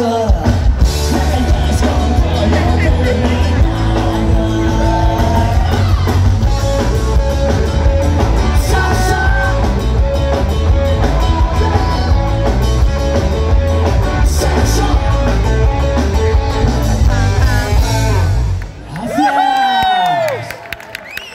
good.